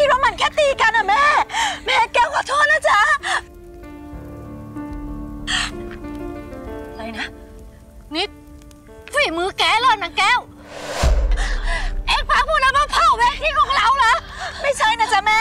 คิดว่ามันแค่ตีกันอะแม่ แม่แก้วขอโทษนะจ๊ะ อะไรนะ นิดฝีมือแกเลยนางแก้ว เอ็งพาพวกนั้นมาเผาเวที่ของเราเหรอ ไม่ใช่นะจ๊ะแม่